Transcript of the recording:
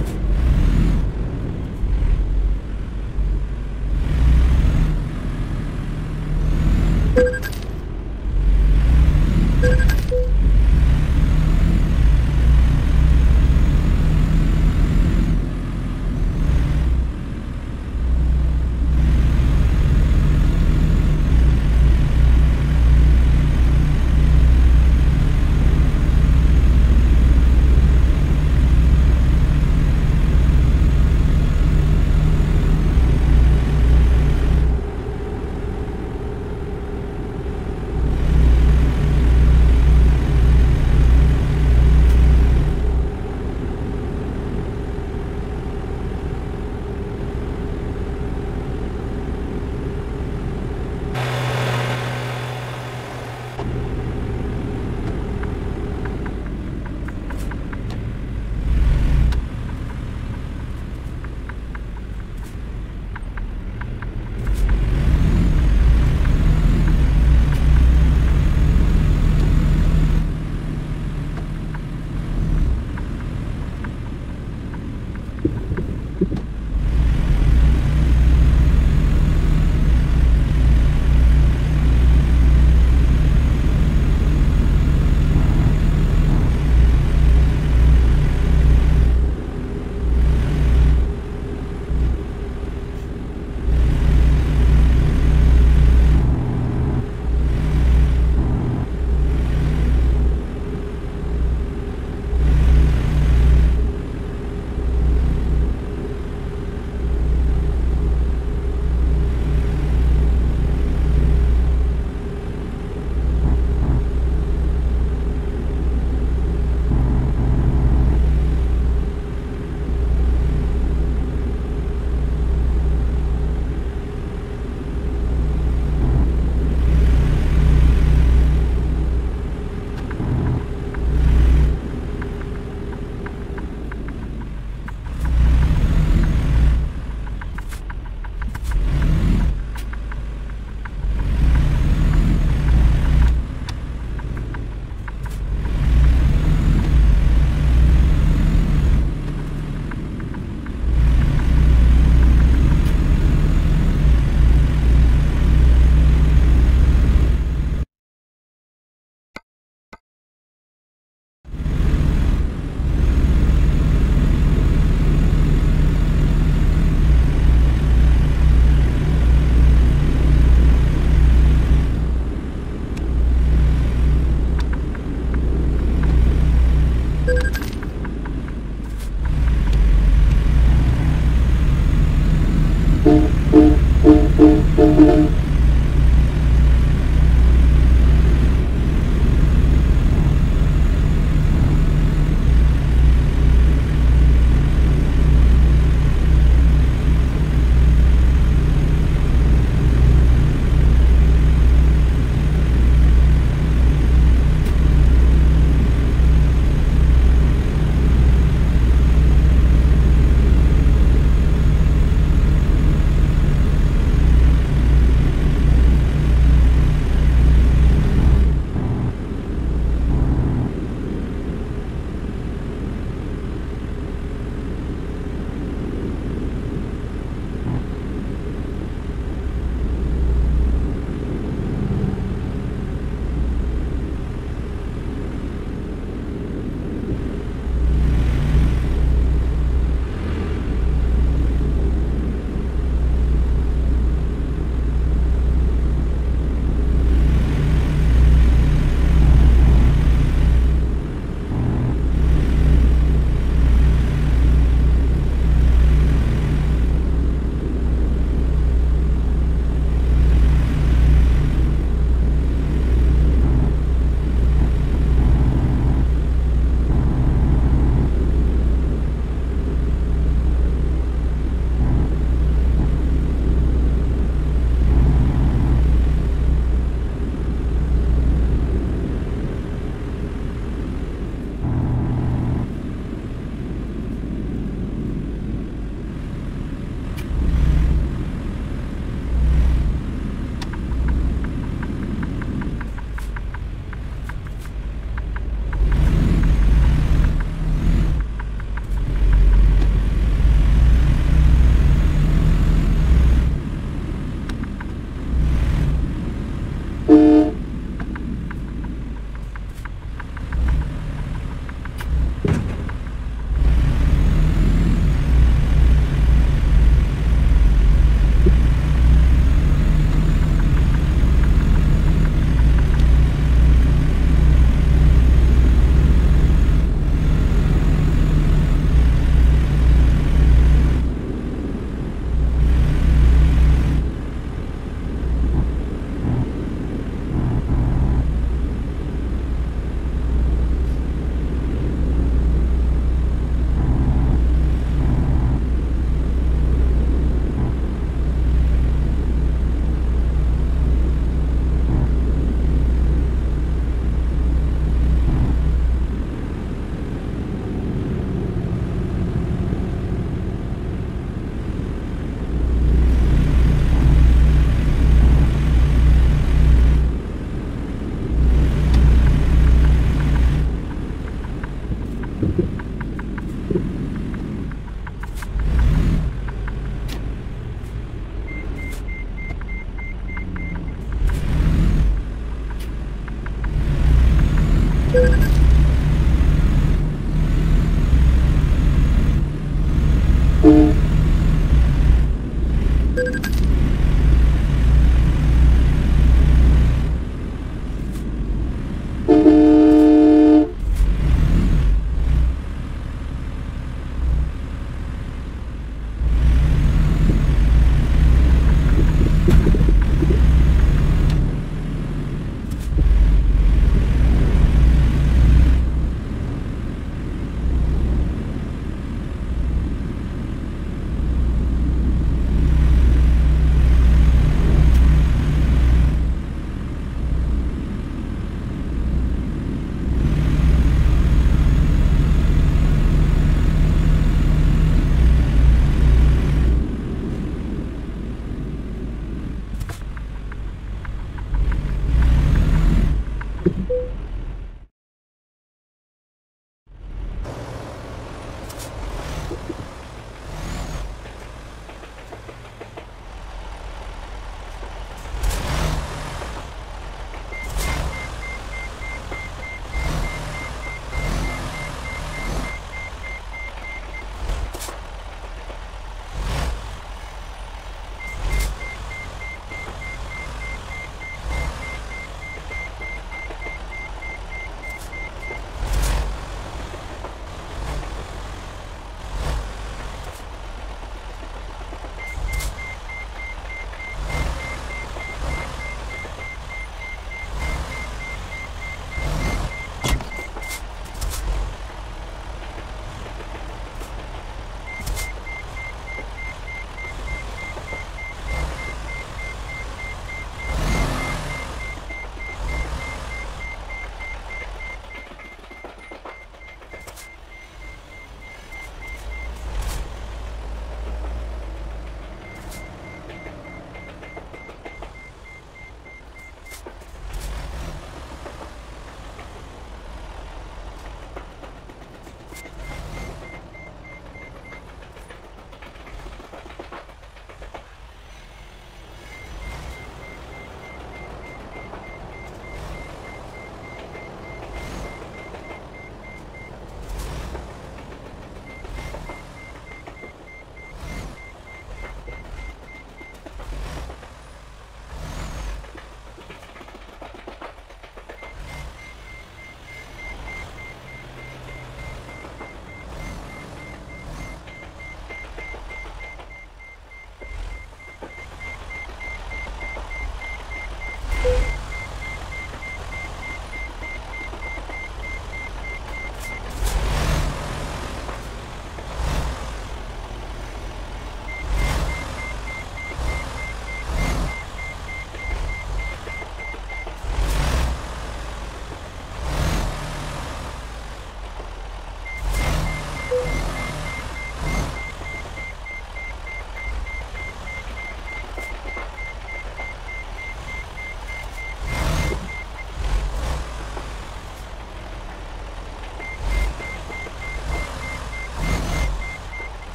Bye. you